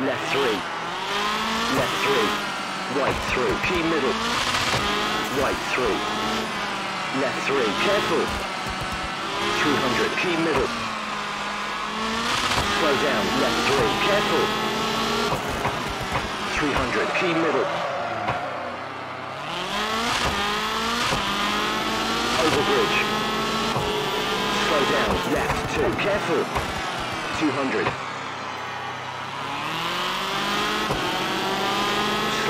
left three, left three, right through, key middle, right three, left three, careful, 300, key middle, slow down, left three, careful, 300, key middle, over bridge, slow down, left two, careful, 200,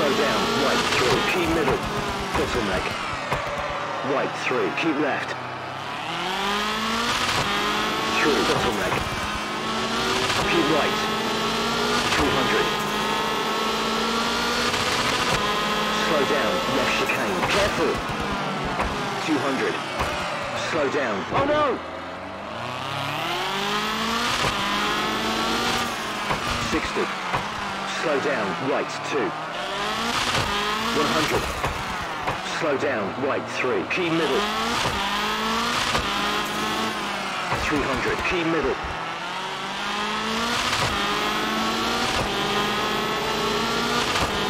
slow down, right through, keep middle, bottleneck, right through, keep left, through, bottleneck, keep right, 200, slow down, left chicane, careful, 200, slow down, oh no! 60, slow down, right 2, 100. Slow down, right 3, key middle. 300, key middle.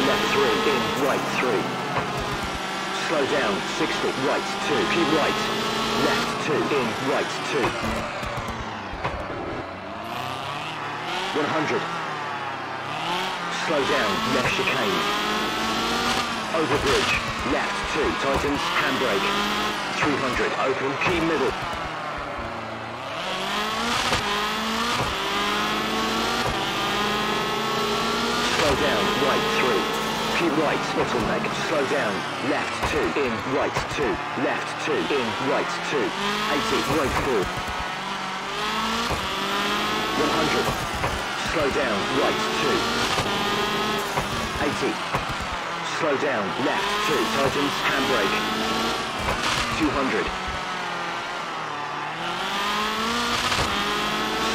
Left 3, in, right 3. Slow down, 60, right 2, keep right. Left 2, in, right 2. 100. Slow down, left chicane. Over bridge. Left, two. Tightens. Handbrake. 300. Open. Key middle. Slow down. Right, three. Keep right. Bottleneck. Slow down. Left, two. In. Right, two. Left, two. In. Right, two. 80. Right, four. 100. Slow down. Right, two. 80 slow down, left, two, tightens, handbrake. 200.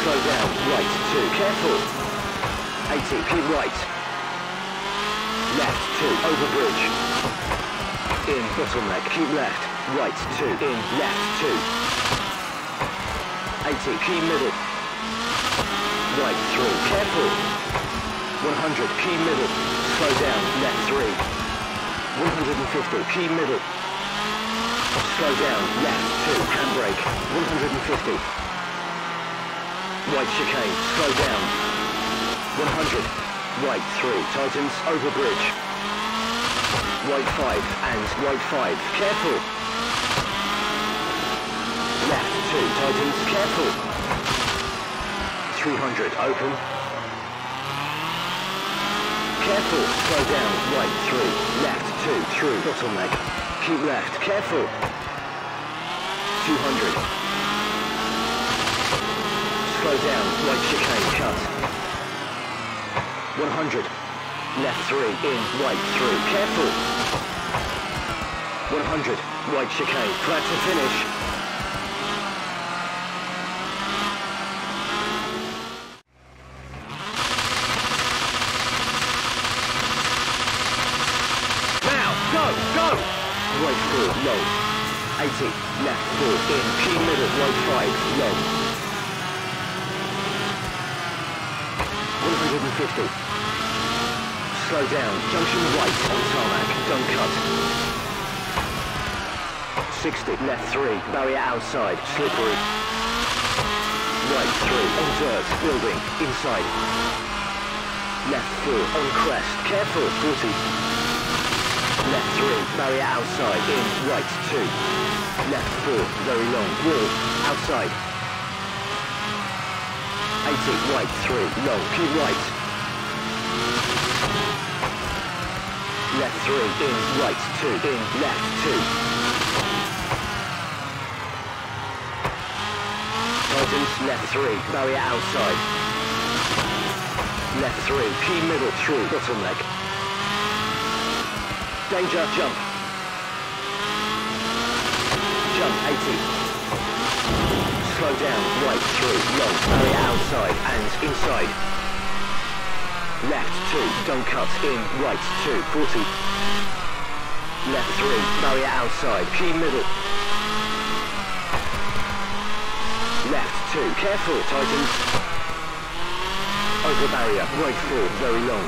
Slow down, right, two, careful. 80, keep right. Left, two, over bridge. In, bottleneck, keep left, right, two, in, left, two. 80, key middle. Right, 3, careful. 100, key middle. Slow down, left, three. 150, key middle. Slow down, left, two, handbrake, 150. Right chicane, slow down. 100, right three, tightens, over bridge. Right five, and right five, careful. Left two, tightens, careful. 300, open. Careful, slow down, right three, left two, through, bottleneck. Keep left, careful. 200. Slow down, right chicane, cut. 100. Left three, in, right through, careful. 100. Right chicane, flat to finish. right four, 80, left four, in, key middle, right five, low. 150. Slow down, junction right on tarmac, don't cut. 60, left three, barrier outside, slippery. Right three, on dirt, building, inside. Left four, on crest, careful, 40. Left three, barrier outside, in, right two. Left four, very long, wall, outside. 80, right three, long, keep right. Left three, in, right two, in, left two. Tightens, left three, barrier outside. Left three, key middle through, bottleneck. Danger, jump. Jump, 80. Slow down, right through, long, barrier outside and inside. Left, two, don't cut, in, right, two, 40. Left, three, barrier outside, key middle. Left, two, careful, tightens. over barrier, right 4, very long.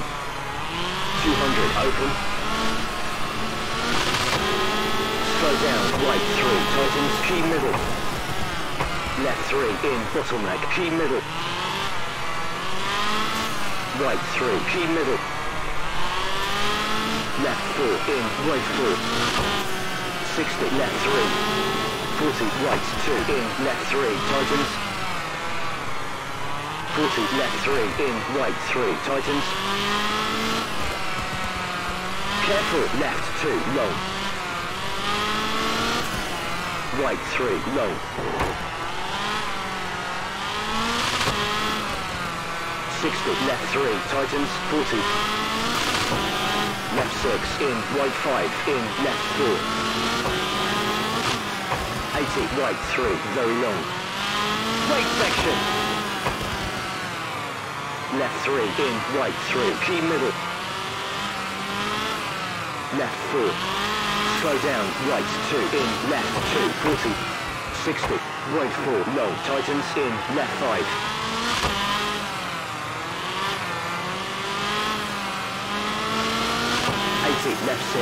200, open. Slow down, right 3, tightens, key middle. Left 3, in, bottleneck, key middle. Right 3, key middle. Left 4, in, right 4. 60, left 3. 40, right 2, in, left 3, tightens. 40, left 3, in, right 3, tightens. Careful, left 2, long. Right 3, long. 60, left 3, tightens, 40. Left 6, in, right 5, in, left 4. 80, right 3, very long. Brake section. Left 3, in, right 3, key middle. Left 4. Slow down, right 2, in, left 2, 40. 60, right 4, long, tightens, in, left 5. 80, left 6.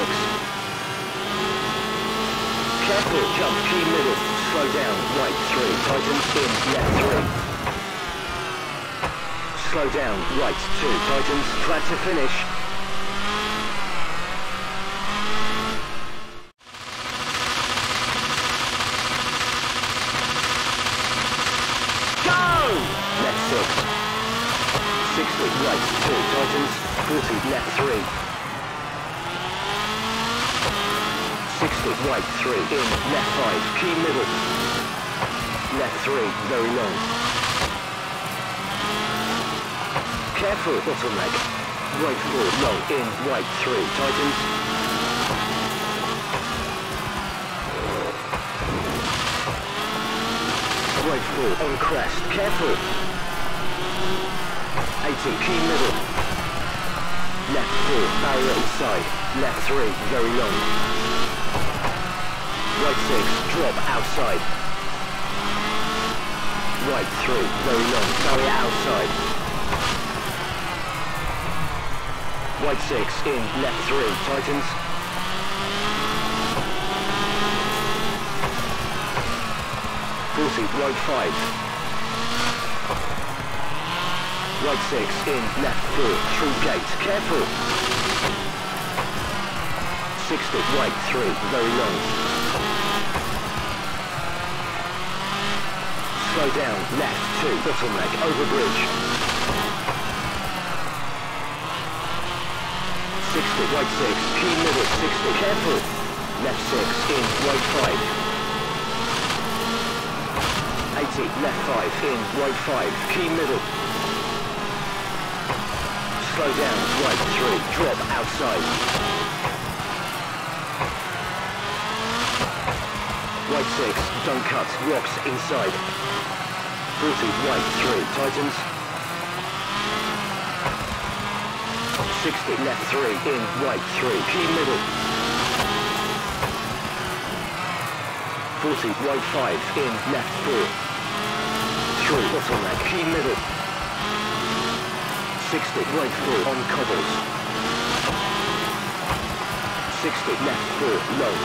Careful, jump, key middle, slow down, right 3, tightens, in, left 3. Slow down, right 2, tightens, flat to finish. Go! Left 6. 60, right 2, tightens, 40, left 3. 60, right 3, in, left 5, key middle. Left 3, very long. Careful, bottleneck. Right 4, long, in, right 3, tightens. Right 4, on crest, careful. 80, key middle. Left 4, barrier inside. Left 3, very long. Right 6, drop outside. Right 3, very long, barrier outside. Right 6, in, left 3, tightens. Forty, right 5. Right 6, in, left 4, through gate, careful. 60, right 3, very long. slow down, left 2, bottleneck, over bridge. 60, right 6, key middle, 60, careful. Left 6, in, right 5. 80, left 5, in, right 5, key middle. Slow down, right 3, drop outside. Right 6, don't cut, rocks inside. 40, right 3, tightens. 60, left 3, in, right 3, key middle. 40, right 5, in, left 4. Through, bottleneck, key middle. 60, right 4, on cobbles. 60, left 4, low.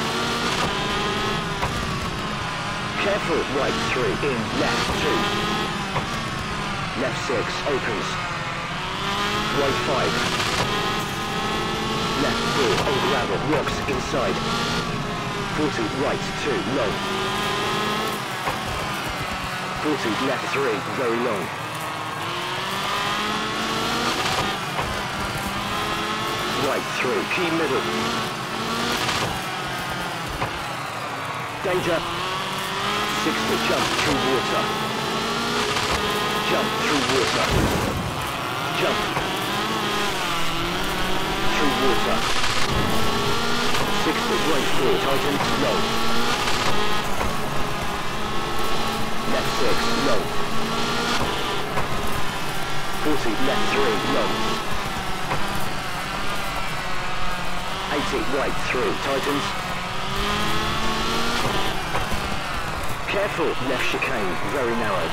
Careful, right 3, in, left 2. Left 6, opens. Right 5. Left 4, on gravel, rocks inside. 40, right 2, long. 40, left 3, very long. Right 3, key middle. Danger. 60, jump through water. Jump through water. Jump. Through water. 60, right four, tighten, low. Left six, low. 40, left three, low. 80, right three, tightens. Careful, left chicane, very narrow.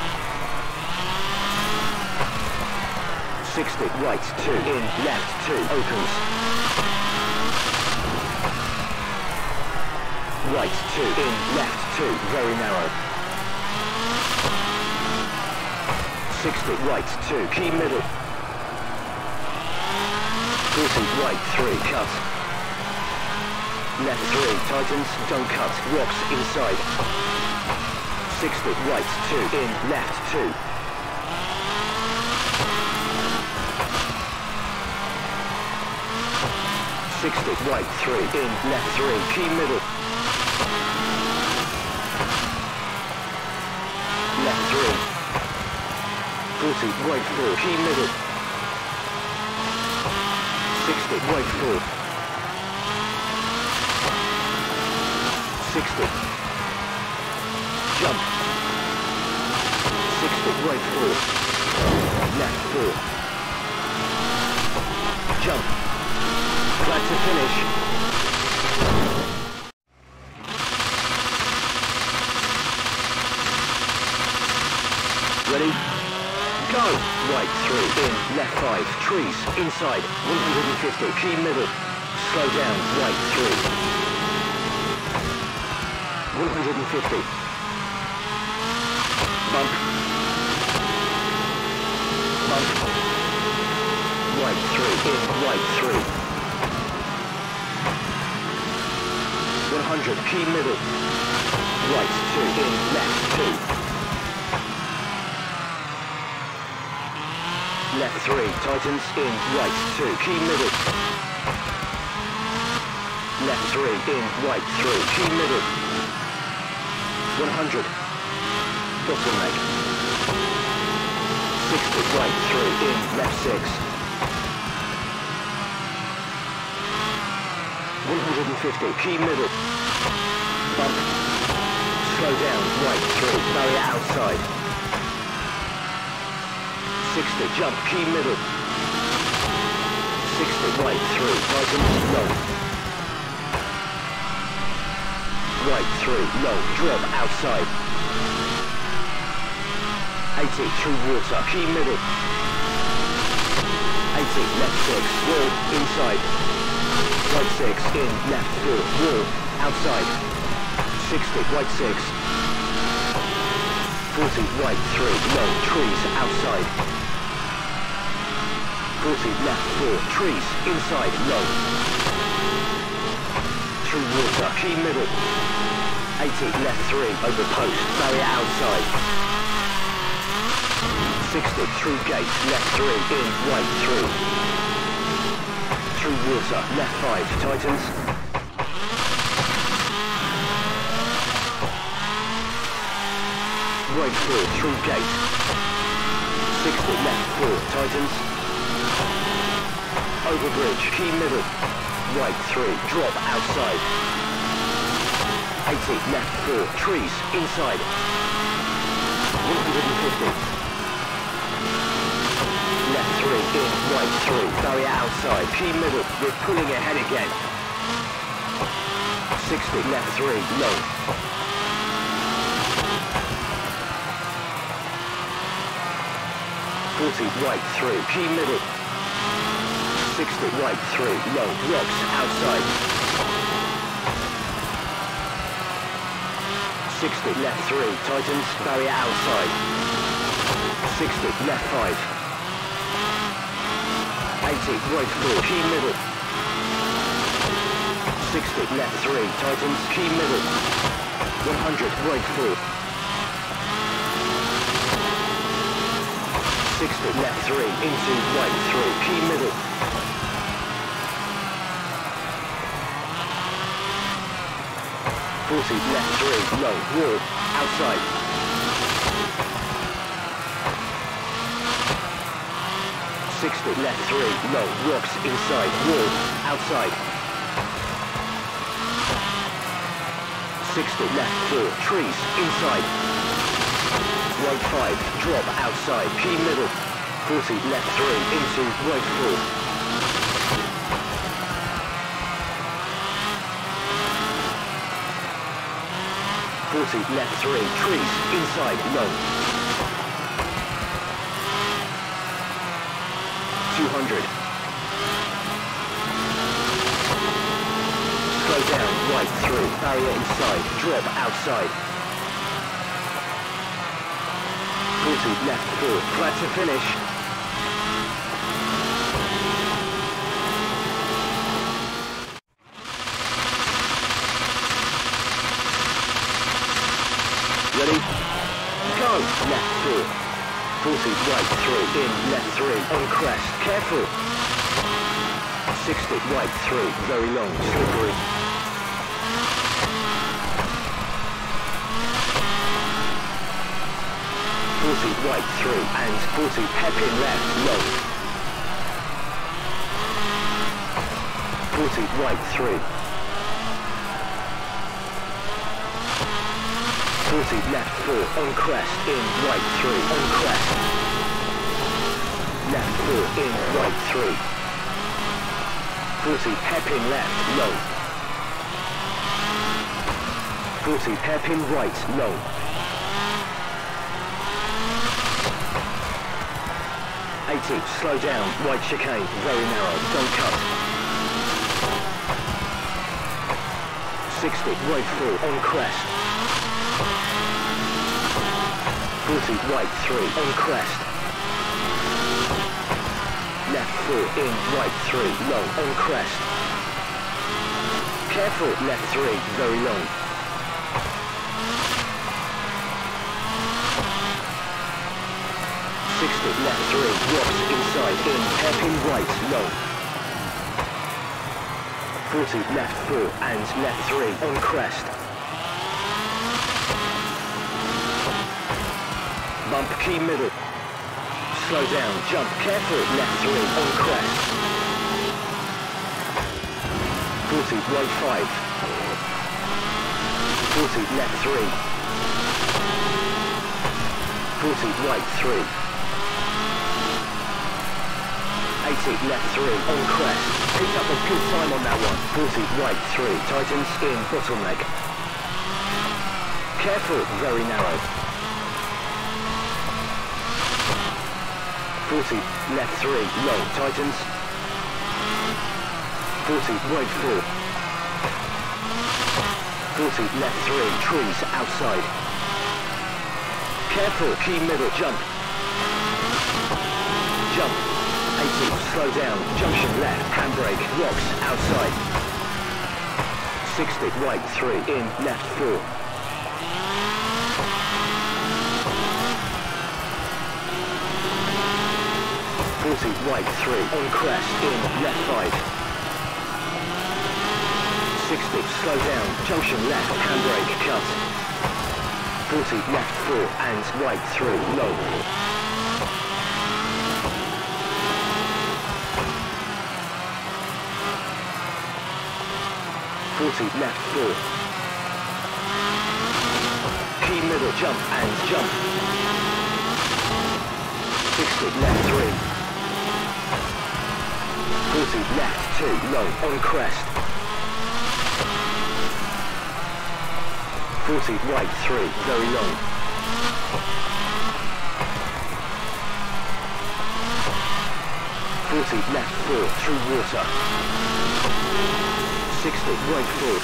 60, 60, right 2, in, left 2, opens. Right 2, in, left 2, very narrow. 60, right 2, key middle. 40, right 3, cut. Left 3, tightens, don't cut, rocks inside. 60, right 2, in, left 2. 60, right 3, in, left 3, key middle. Left 3. 40, right 4, key middle. 60, right 4. 60. Jump. 60, right 4. Left 4. Jump. Flat to finish. Ready? Go! Right three, in, left five, trees, inside, 150, key middle. Slow down, right three. 150. Bump. Bump. Right three, in, right three. 100, key middle. Right 2, in, left 2. Left 3, tightens, in, right 2, key middle. Left 3, in, right 3, key middle. 100. Bottleneck. 60, right 3, in, left 6. 150, key middle. Bump. Slow down, right through, barrier outside. 60, jump, key middle. 60, right through, tighten, low. Right through, low, drop, outside. 80, through water, key middle. 80, left 6, wall, inside. Right 6, in, left 4, wall, outside. 60, right 6. 40, right 3, low, trees, outside. 40, left 4, trees, inside, low. Through water, key middle. 80, left 3, over post, barrier outside. 60, through gate, left 3, in, right 3 through water. Left 5, tightens. Right 4, through gate. 60, left 4, tightens. Over bridge, key middle. Right 3, drop outside. 80, left 4, trees, inside. 150 Left three, in, right three, barrier outside, key middle, we're pulling ahead again. 60, left three, low. Forty, right three, key middle. 60, right three, low, rocks, outside. 60, left three, tightens, barrier outside. 60, left five. 80, right 4, key middle. 60, left 3, tightens, key middle. 100, right 4. 60, left 3, into right 3, key middle. 40, left 3, low, wall, outside. Sixty, left three, low, rocks, inside, wall, outside. Sixty, left four, trees, inside. Right five, drop, outside, key middle. Forty, left three, into, right four. 40, left 3, trees, inside, low. 200. Slow down, right through, barrier inside, drop outside. 40, left 4, Flat to finish, Ready? Go! Left four. 40, right three. In, left three. On crest. Careful. 60, right three. Very long. Slippery. Forty right three and forty hairpin left long. Forty right three. 40 left 4 on crest in right 3 on crest. Left 4 in right 3. 40 hairpin left low. 40 hairpin right low. Eighty, slow down, right chicane, very narrow, don't cut. 60, right 4 on crest. 40 right 3 on crest. Left 4 in right 3 long on crest. Careful left 3 very long. Sixty left three, rocks inside, in, hairpin right, long. Forty left four, and left three, on crest. Bump key middle. Slow down, jump, careful, left three, on crest. 40, right five. 40, left three. 40, right three. 80, left three, on crest. Picked up a good time on that one. 40, right three, tightens in bottleneck. Careful, very narrow. 40, left 3, low, tightens. 40, right 4. 40, left 3, trees, outside. Careful, key middle, jump. Jump. 80, slow down, junction left, handbrake, rocks, outside. 60, right 3, in, left 4. 40, right 3, on crest, in, left 5. 60, slow down, junction left, handbrake, cut. 40, left 4, and right 3, low. Forty. Left four. Key middle. Jump. And jump. Sixty left three. 40 left 2 long on crest. 40 right 3 very long. Forty left four through water. Sixty right four.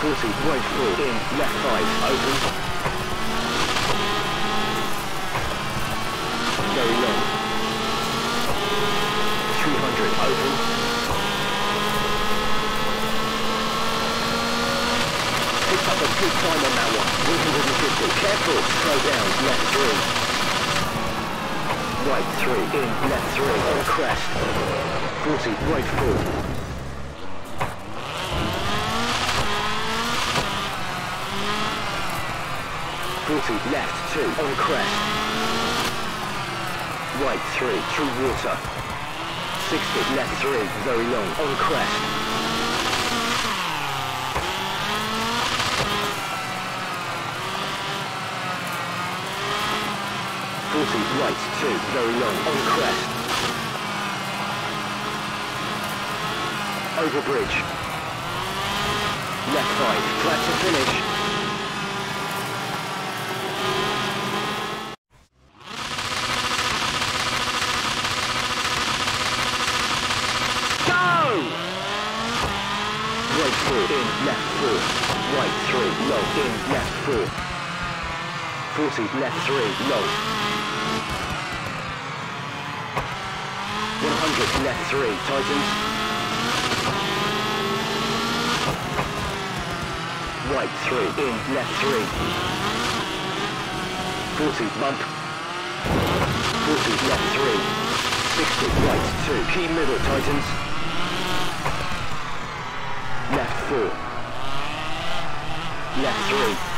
Forty right four in left five open. Very long. 300 open. Picked up a good time on that one. 150. Careful. Slow down. Left three. Right three. In. Left three. On crest. 40. Right four. Forty left two on crest. Right three through water. 60, left 3, very long, on crest. Forty right two, very long, on crest. Over bridge. Left five, flat to finish. four, in, left four. Right three, low, in, left four. 40, left three, low. 100, left three, tightens. Right three, in, left three. 40, bump. 40, left three. 60, right two, key middle, tightens. Left four. Left three.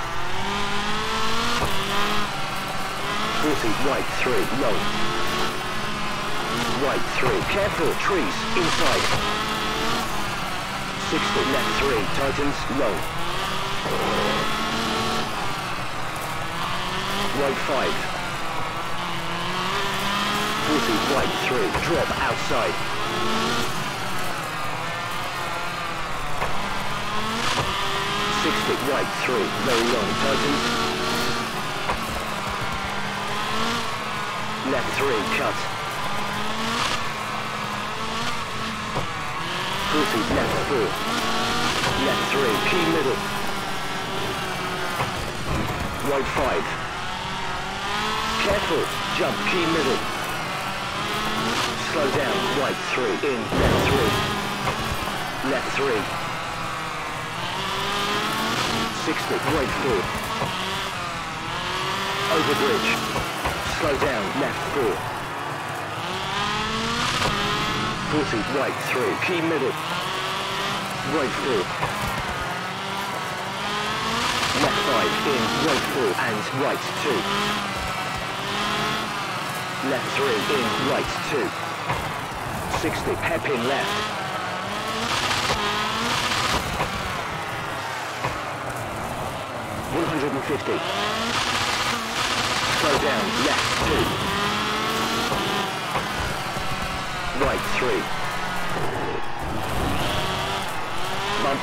40, right three, low. Right three, careful, trees, inside. 60, left three, tightens, low. Right five. 40, right three, drop outside. 60, right three, very long, tightens. Left three, cut. 40, left four. Left three, key middle. Right five. Careful, jump, key middle. Slow down, right three, in, left three. Left three. 60, right four. Over bridge. Slow down, left four. 40, right three. Key middle. Right four. Left five, in, right four, and right two. Left three, in, right two. 60, hairpin left. 150. Slow down, left two. Right three. Bump.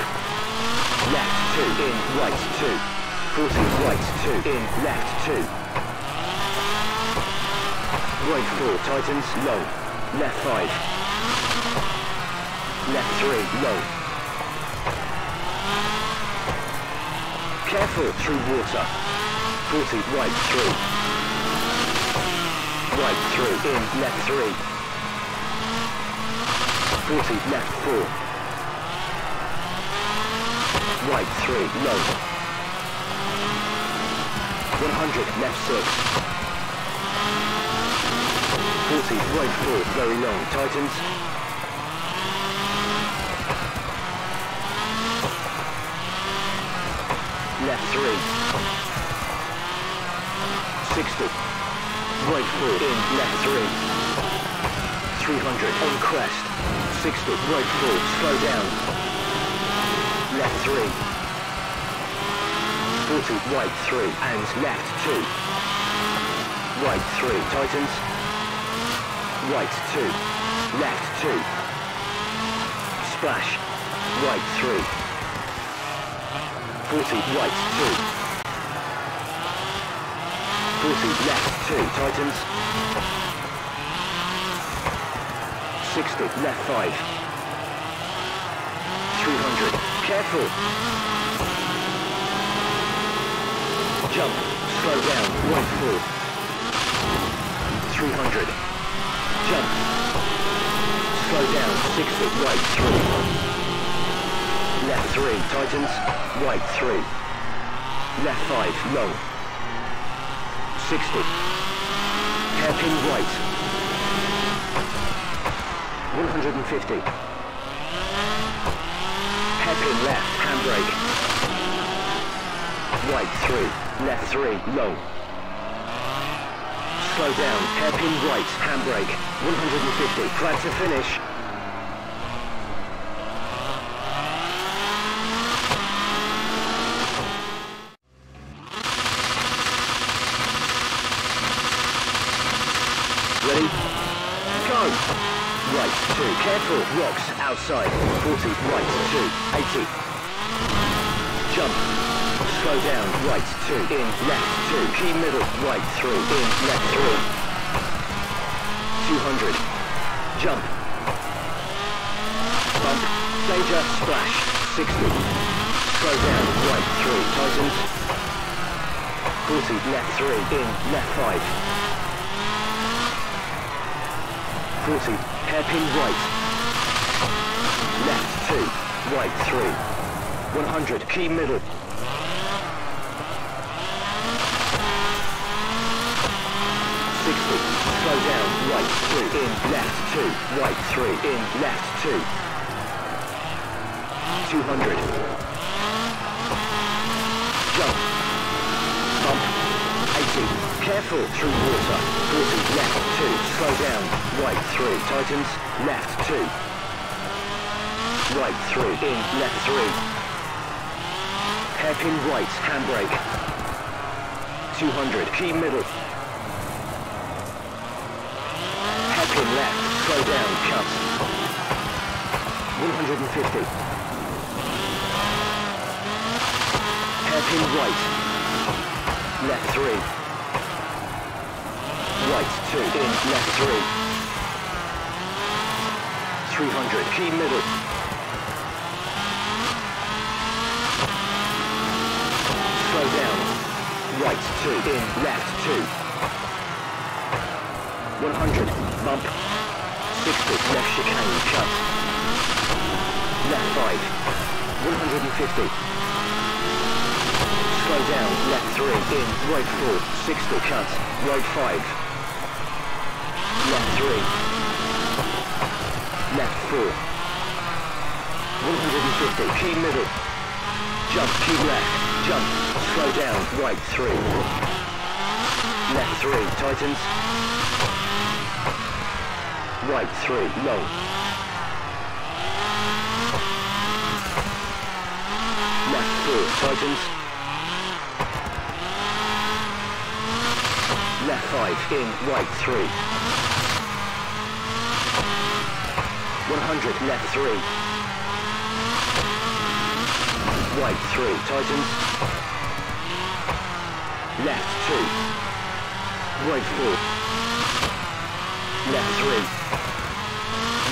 Left two, in, right two. 40, right two, in, left two. Right four, tightens, low. Left five. Left three, low. Careful through water. 40 right through. Right through, in, left three. 40 left four. Right three, low. 100 left six. 40 right four, very long, tightens. left three. 60. Right four, in, left three. 300, on crest. 60, right four, slow down. Left three. 40, right three, and left two. Right three, tightens. Right two. Left two. Splash. Right three. 40 right 2. 40 left 2, tightens. 60 left 5. 300, careful. Jump, slow down, right 4. 300. Jump. Slow down, 60, right 3. Left three, tightens, Right three. Left five, long. 60. Hairpin right. 150. Hairpin left, handbrake. Right three, left three, long. Slow down, hairpin right, handbrake. 150, flat to finish. Careful, rocks outside. 40, right, 2, 80. Jump. Slow down, right, 2, in, left, 2, key middle, right, 3, in, left, 3. 200. Jump. Bump. Danger, splash. 60. Slow down, right 3, tightens. 40, left 3, in, left 5. 40, hairpin right. Left 2, right 3. 100, key middle. 60. Slow down. Right 2. In. Left 2. Right 3. In. Left 2. 200. Jump. Bump. 80. Careful through water. 40. Left 2. Slow down. Right 3. Tightens. Left 2. Right 3. In. Left 3. Hairpin right. Handbrake. 200. Key middle. Hairpin left, slow down, cut. 150. Hairpin right. Left 3. Right 2, in, left 3. 300, key middle. Slow down. Right 2, in, left 2. 100, bump. 60, left chicane, cut. Left 5, 150. Slow down, left 3, in, right 4, 60, cut. Right 5. Left 3. Left 4. 150, key middle. Jump, key left, jump. Slow down, right 3. Left 3, tightens. Right three, long. Left four, tightens. Left five, in, right three. 100, left three. Right three, tightens. Left two. Right four. Left three.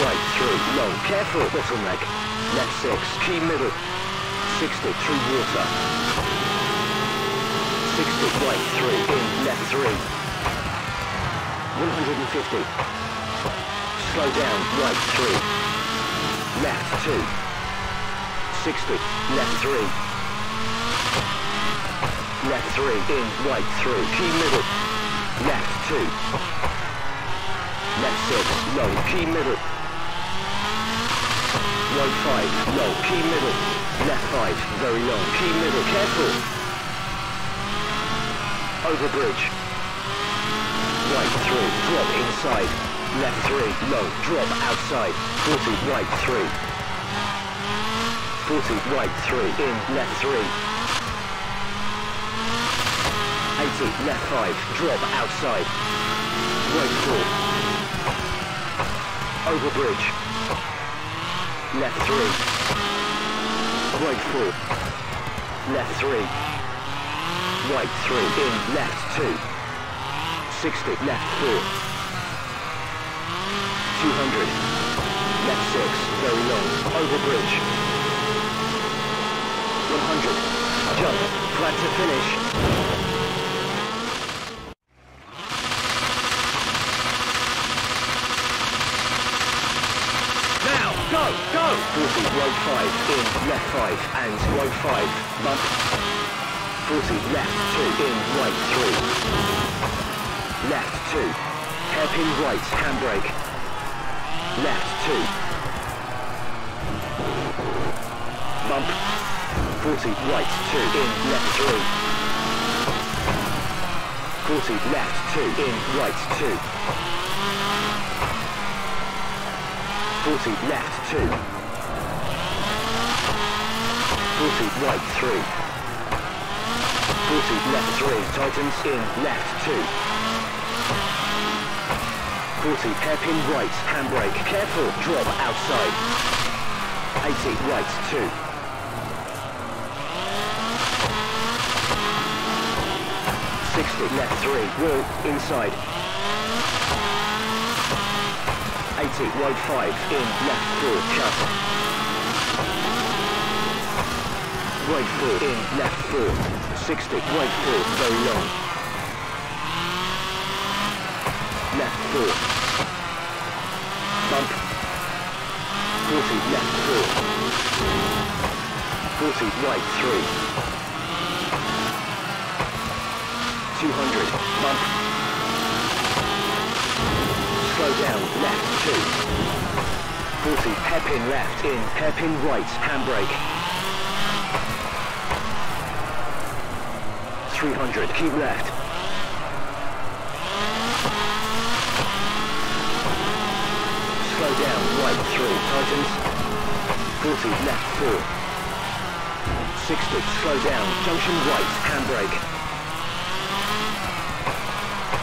Right three, long, careful, bottleneck. Left six, key middle. 60, through water. 60, right three, in, left three. 150. Slow down, right three. Left two. 60, left three. Left three, in, right three, key middle. Left two. Left six, low, key middle. Right five, low, key middle. Left five, very long, key middle, careful. Over bridge. Right three, drop inside. Left three, low, drop outside. 40, right three. 40, right three, in, left three. 80, left five, drop outside. Right four. Over bridge. Left three. Right four. Left three. Right three. In. Left two. 60. Left four. 200. Left six. Very long. Over bridge. 100. Jump. Flat to finish. Now, go, go! 40, right 5, in, left 5, and right 5, bump. 40, left 2, in, right 3. Left 2. Hairpin right, handbrake. Left 2. Bump. 40, right 2, in, left 3. 40, left 2, in, right 2. 40, left 2. 40, right 3. 40, left 3, tightens in, left 2. 40, hairpin right, handbrake, careful, drop outside. 80, right 2. 60, left 3, wall, inside. 80, right 5, in, left 4, cut. right 4, in, left 4. 60, right 4, very long. Left 4. Bump. 40, left 4. 40, right 3. 200, bump. Slow down, left 2. 40, hairpin left, in, hairpin right, handbrake. 300, keep left. Slow down, right through, tightens. 40, left 4. 60, slow down, junction right, handbrake.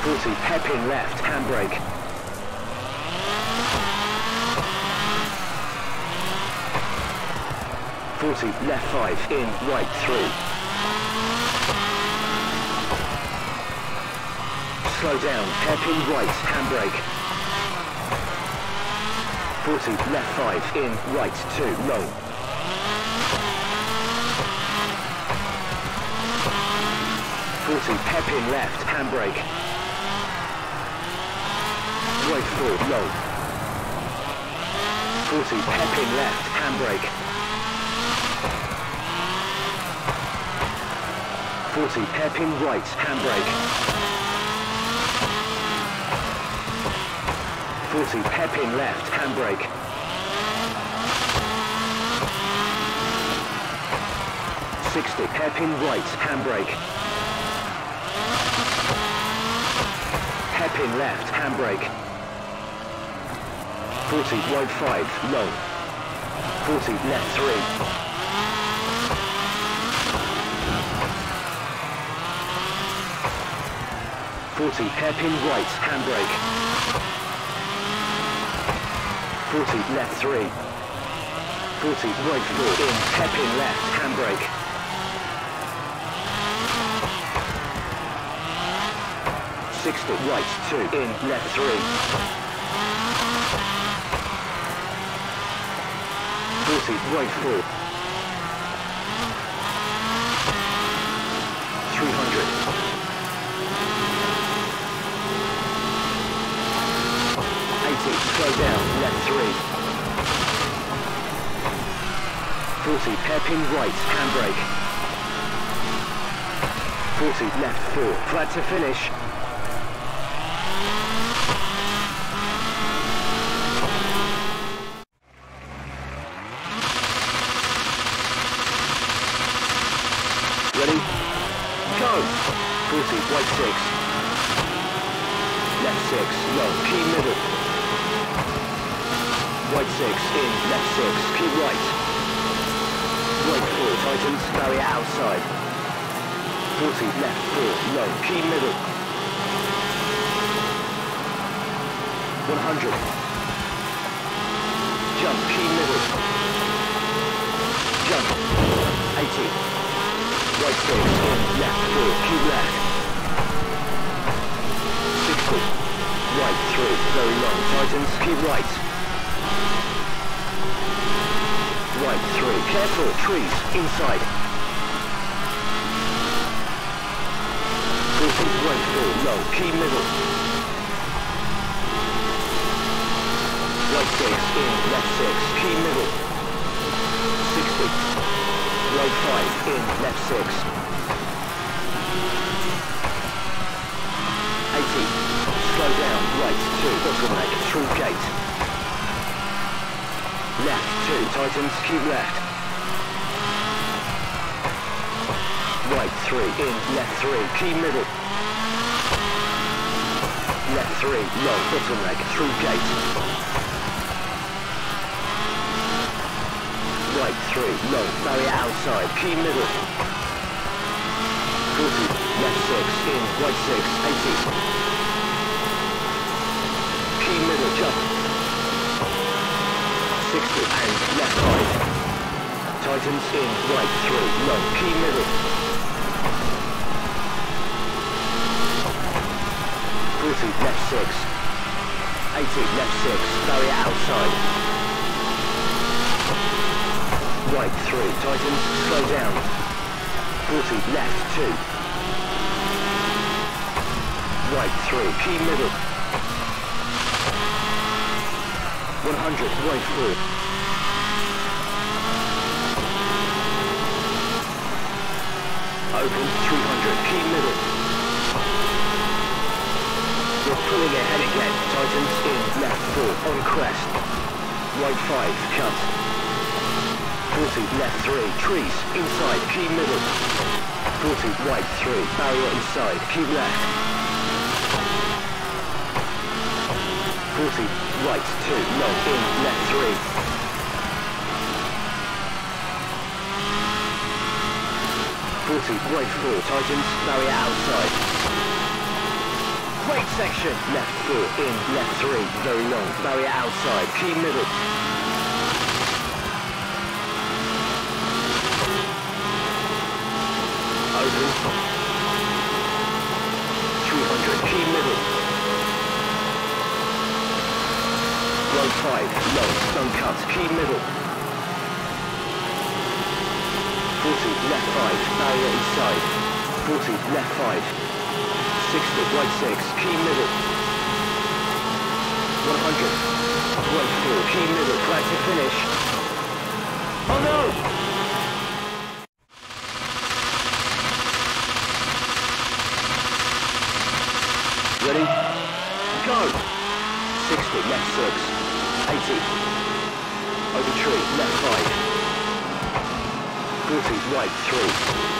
40, hairpin left, handbrake. 40, left 5, in, right 3. Slow down, hairpin right, handbrake. 40, left 5, in, right 2, long. Forty, hairpin left, handbrake. Long. Forty, hairpin left, handbrake. 40, hairpin right, handbrake. 40, hairpin left, handbrake. Sixty, hairpin right, handbrake. Hairpin left, handbrake. 40, right 5, long. 40, left 3. 40, hairpin right, handbrake. 40, left 3. 40, right 4, in, hairpin left, handbrake. Sixty, right 2, in, left 3. 40, right 4. 40, slow down, left 3. 40, hairpin right, handbrake. 40, left 4, flat to finish. Ready? Go! 40, white 6. Left 6, low, key middle. White 6, in, left 6, keep right. Right 4, tightens, outside. 40, left 4, low, key middle. 100. Jump, key middle. Jump. 80. Right 6, in, left 4, keep left. 60. Right 3, very long, tightens, keep right. right three, Careful, trees, inside. 40, right low, key middle. Right six, in, left six, key middle. 60. Right five, in, left six. 80. Slow down, right two, bottleneck, through gate. Left, two, tightens, keep left. Right, three, in, left three, key middle. Left three, low, bottleneck, through gate. Right three, low, barrier outside, key middle. 40, left six, in, right six, 80. Key middle, jump. 60 and left 5. Tightens in, right 3, long, key middle. 40, left 6. 80, left 6, barrier outside. right 3, tightens, slow down. 40, left 2. Right 3, key middle. 100, right 4. Open 300, key middle. Pulling ahead again, tightens in, left 4, on crest. Right 5, cut. 40, left 3, trees, inside, key middle. 40, right 3, barrier inside, keep left. 40, right 2, long, in, left 3. 40, right 4, tightens, barrier outside. Great section. Left 4, in, left 3, very long, barrier outside, key middle. Open. 300, key middle. Right 5, low, don't cut, key middle. 40, left 5, barrier inside. 40, left 5. 60, right 6, key middle. 100, right 4, key middle, try to finish. Oh no! Ready? Go! 60, left 6. 80. Over tree, left 5. 40 right 3.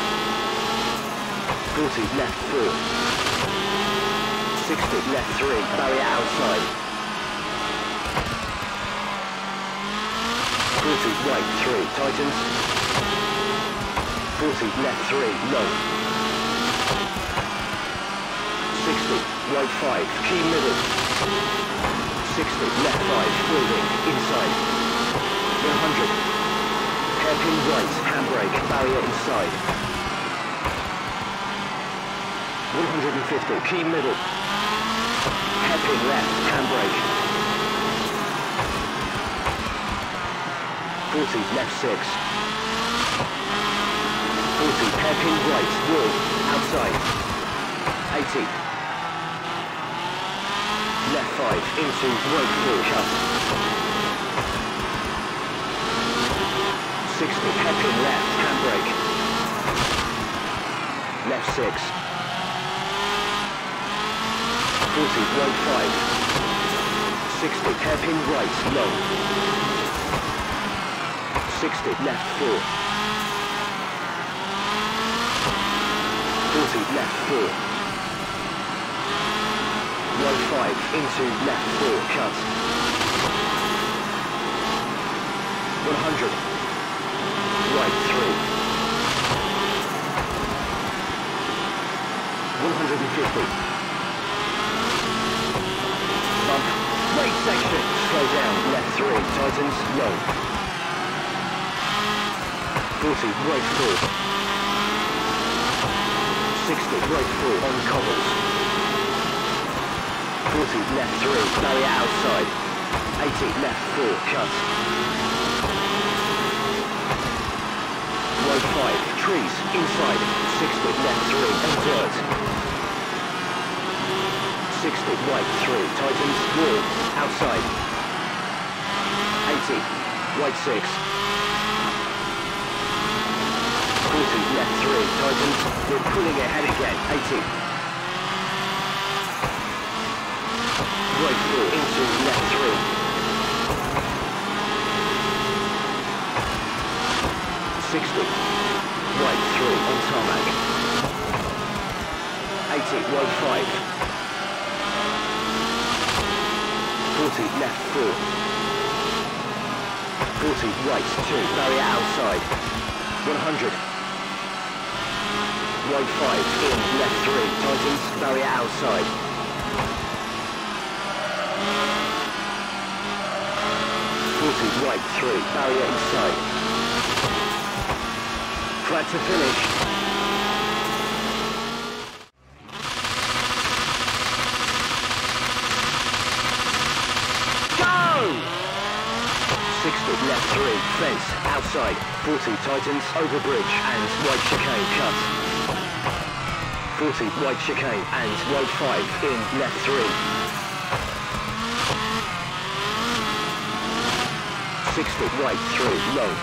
40 left 4. 60 left 3, barrier outside. 40 right 3, tightens. 40 left 3, low. 60 right 5, key middle. 60 left 5, building, inside. 100 Hairpin right, handbrake, barrier inside. 150, key middle. Hairpin left, handbrake. 40, left 6. 40, hairpin right, wall, outside. 80. Left 5, into right 4, cut. 60, hairpin left, handbrake. Left 6. 40, right 5. 60, hairpin right, long. 60, left 4. 40, left 4. Right 5, into left 4, cut. 100 right through. 150. Bump. Great section. Slow down. Left three. Tightens. Low. 40. Right four. 60. Right four. On cobbles. 40. Left three. Barrier outside. 80. Left four. Cut. Road 5, trees, inside, 60, left 3, and dirt. 60, right 3, tightens, wall, outside. 80, right 6. 40, left 3, tightens, we're pulling ahead again, 80. Right 4, into left 3. 60. Right 3 on tarmac. 80, right 5. 40, left 4. 40, right 2, barrier outside. 100. Right 5, in, left 3, tightens, barrier outside. 40, right 3, barrier inside. Flat to finish. Go! 60, left 3, fence, outside. 40, tightens, over bridge, and white chicane, cut. 40, white chicane, and white 5, in, left 3. 60, white 3, long.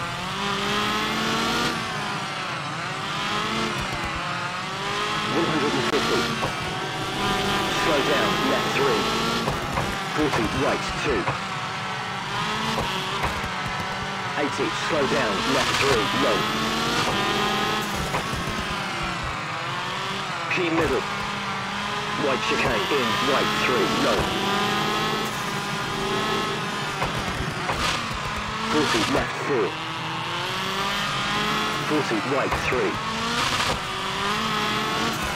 150. Slow down, left 3. 40, right 2. 80, slow down, left 3, low. Key middle. White chicane, in, right 3, low. 40, left 4. 40, right 3.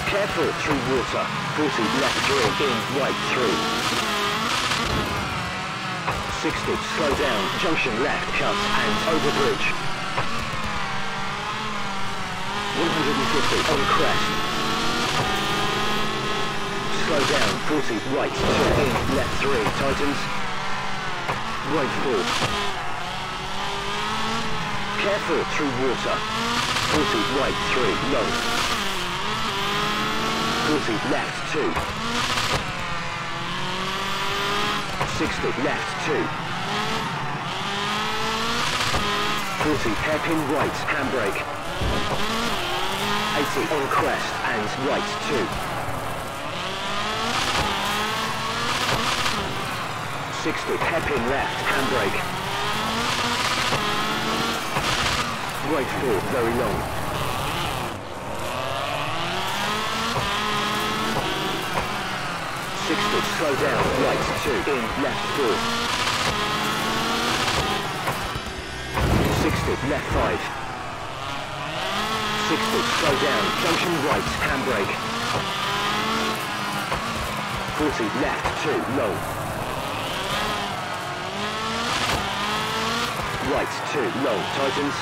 Careful through water. 40 left through, in, right through. 60, slow down, junction left, cut, and over bridge. 150, on crest. Slow down, 40, right, two, in, left three, tightens. Right four. Careful through water. 40, right three, low. 40 left 2. 60 left 2. 40 hairpin right handbrake. 80 on crest and right 2. 60 hairpin left handbrake. Right 4 very long. 60, slow down, right 2, in, left 4. 60, left 5. 60, slow down, junction right, handbrake. 40, left 2, low. Right 2, low, tightens.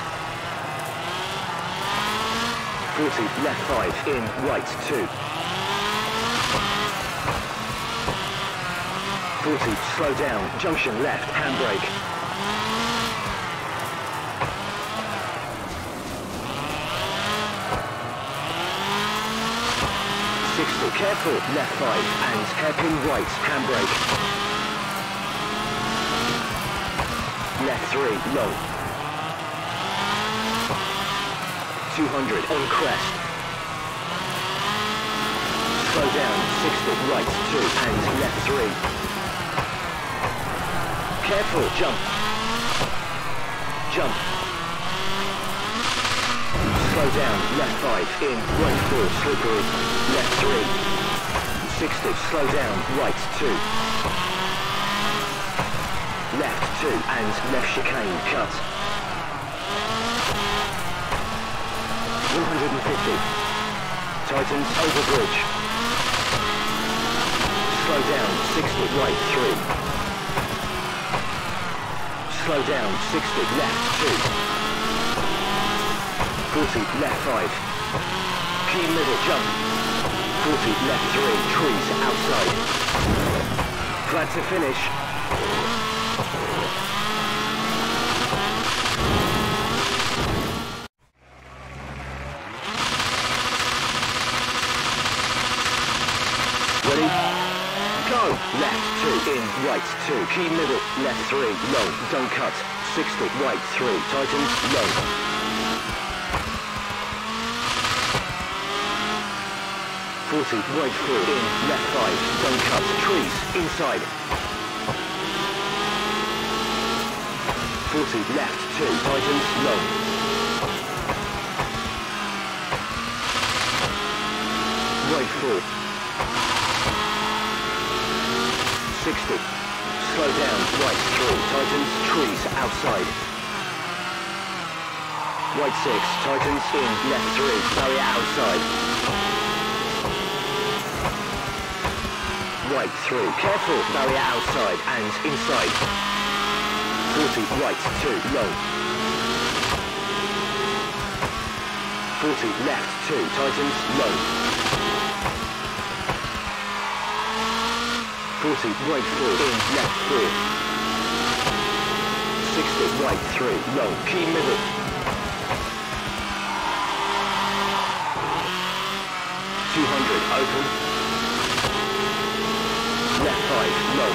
40, left 5, in, right 2. 40, slow down, junction left, handbrake. Careful, left five, and hairpin right, handbrake. Left three, long. 200, on crest. Slow down, 60, right, two, and left three. Careful, jump. Jump. Slow down, left five, in, right four, slippery, left three. 60, slow down, right two. Left two, and left chicane, cut. 150. Tightens over bridge. Slow down, 60, right three slow down, 60, left 2. 40, left 5. Key middle jump. 40, left 3, trees outside. Glad to finish. Right, two, key middle, left three, low, don't cut, 60, right three, tightens, low. Forty, right four, in, left five, don't cut, trees, inside. Forty, left two, tightens, low. Right four. 60. Slow down, right through, tightens, trees, outside. Right 6, tightens in, left 3, barrier outside. Right 3, careful, barrier outside and inside. 40, right 2, long. 40, left 2, tightens, low. 40, right 4, in, left 4. 60, right 3, long, key middle. Two hundred, open. Left five, low.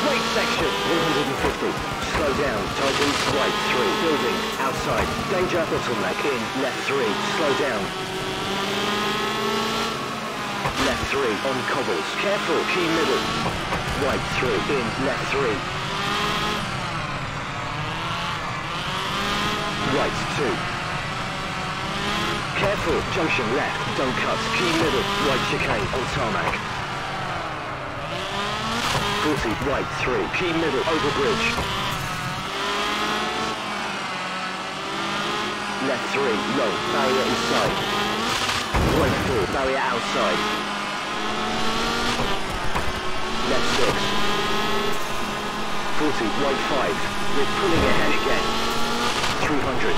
Brake section, 150. Slow down, tightens, right three, building, outside. Danger, bottleneck in, left three, slow down. Left three, on cobbles. Careful, key middle. Right three, in, left three. Right two. Careful, junction left, don't cut, key middle, right chicane, on tarmac. 40, right three, key middle, over bridge. Left three, low, barrier inside. Right four, barrier outside. Left six. 40, right five. We're pulling ahead again. 300.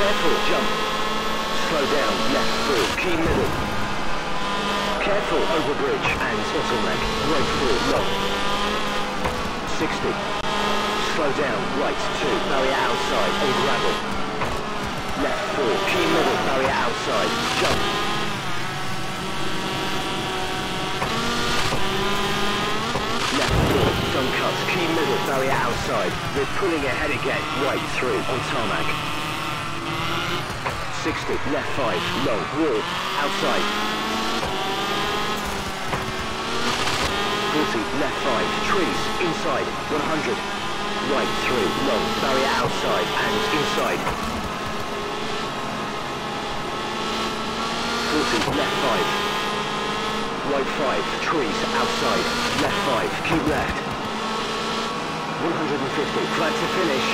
Careful, jump. Slow down, left four, key middle. Careful, over bridge and bottleneck. Right four, low. 60. Slow down, right two, barrier outside, gravel. Left four, key middle, barrier outside, jump. Left four, don't cut, key middle, barrier outside. We're pulling ahead again, right through, on tarmac. 60, left five, low, wall, outside. 40, left five, trees, inside, 100. Right through, long, barrier outside and inside. 40, left five. Right five, trees, outside. Left five, keep left. 150, flat to finish.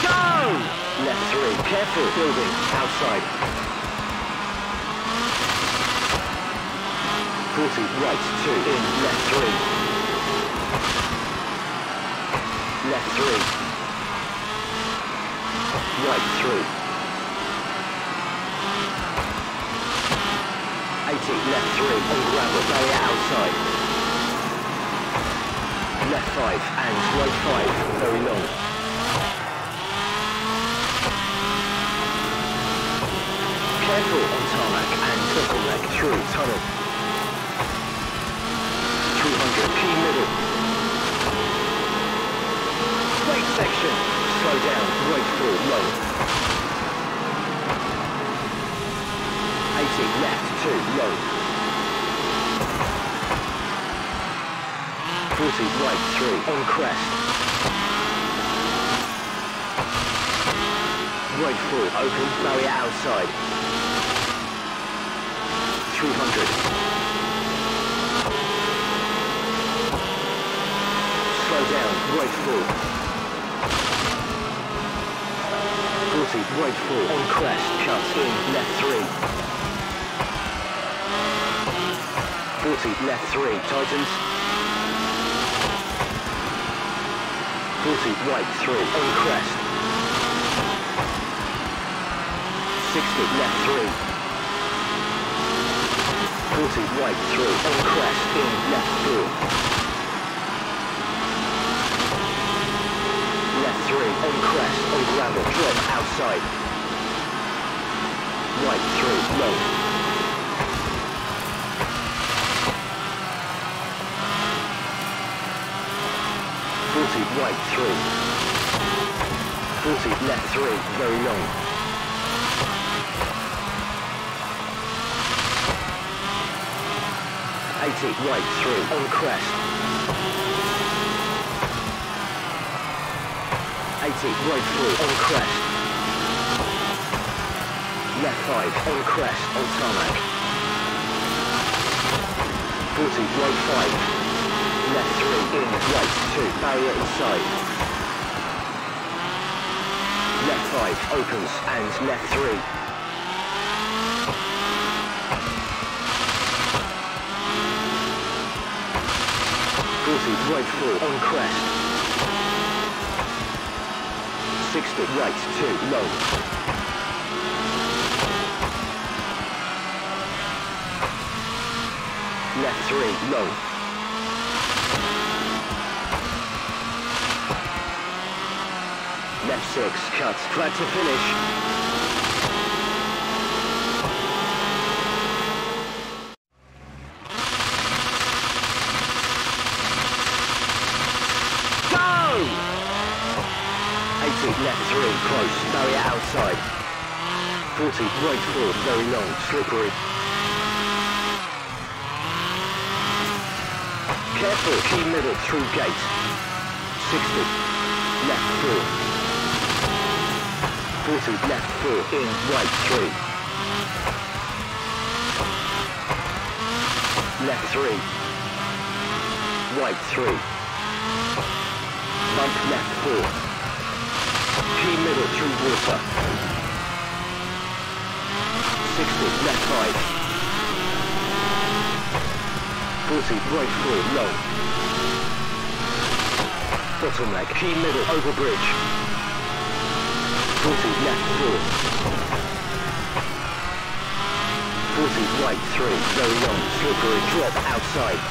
Go! Left three, careful, building, outside. 40, right two, in, left three. Left three. Right three. 80, left three, on gravel, barrier outside. Left five, and right five, very long. Careful on tarmac and bottleneck through tunnel. 200, key middle. Right section, slow down, right full, low. 80, left, two, low. 40, right, three, on crest. Right full, open, barrier outside. 300. Slow down, right full. 40, right full, on crest, cut in, left 3. 40, left 3, tightens. 40, right 3, on crest. 60, left 3. 40, right through, on crest, in, left through. Left 3, on crest, on gravel, drop, outside. Right 3, low. Forty right three. Forty left three, very long. 80, right through, on crest. 80, right through, on crest. Left 5, on crest, on tarmac. 40, right 5. Left 3, in, right 2, barrier inside. Left 5, opens, and left 3. 40, right full, on crest. 60 right, 2, low. Left 3, low. Left 6, cut. Flat to finish. Go! 80, left 3, close. Barrier outside. 40, right 4, very long, slippery. Careful, key middle through gate. 60, left 4. 40, left 4, in, right 3. Left 3. Right 3. Bump left 4. Key middle through water. 60, left 5. 40, right 4, low. Bottleneck, key middle, over bridge. 40, left 4. 40, right 3, very long, slippery, drop outside.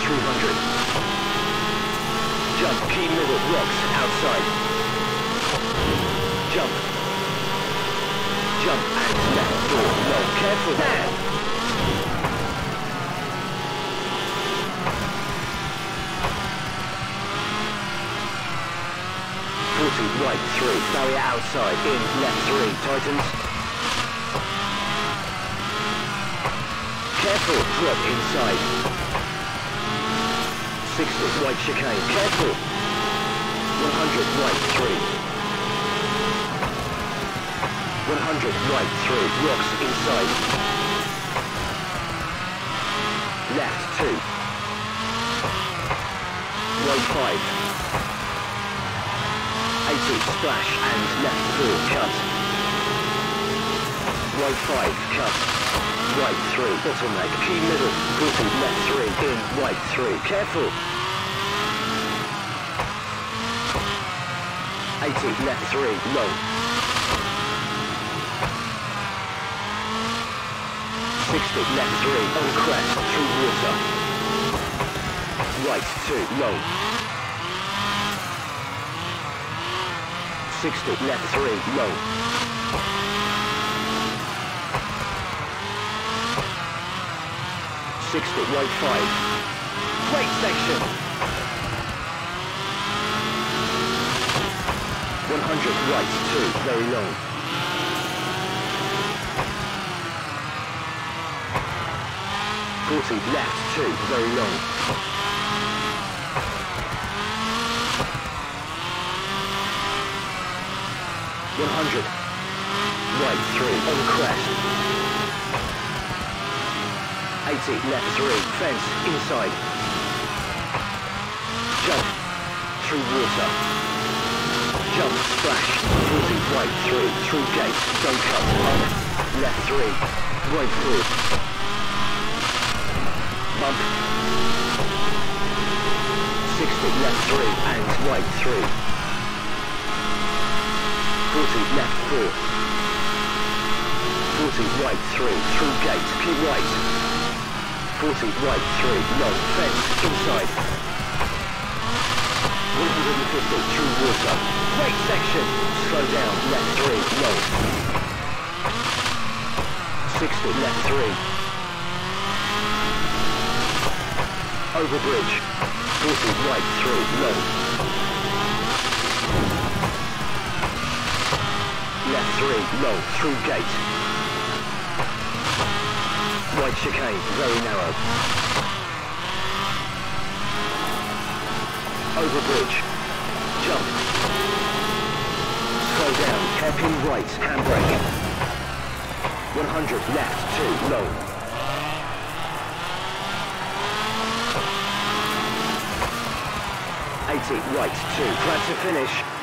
300. Jump, key middle, rocks, outside. Jump. Jump and left door, no, careful there. Forty right three, barrier outside, in left three, tightens. Careful, drop inside. 60, white chicane, careful. 100, right 3. 100, right 3, rocks inside. Left 2. Right 5. 80, splash and left 4, cut. Right 5, cut. Right 3, bottleneck, key middle, 40, left 3, in, right 3, careful. 80, left 3, low. 60, left 3, on crest, through water. Right 2, low. 60, left 3, low. Sixty, right five. Weight section. One hundred, right two, very low. Forty, left two, very low. 100. Right 3 on crest. 80, left 3, fence, inside. Jump, through water. Jump, splash, 40, right 3, through gate, don't cut. Left 3, right through. Bump. 60, left 3, and right 3. 40 left 4. 40 right 3 through gate, keep right. 40 right 3, long, fence, inside. 150 through water. Brake section, slow down, left 3, long. 60 left 3. Over bridge. 40 right 3, long. Left three, low, through gate. Right chicane, very narrow. Over bridge. Jump. Slow down, hairpin right, handbrake. 100, left, two, low. Eighty, right, two, glad to finish.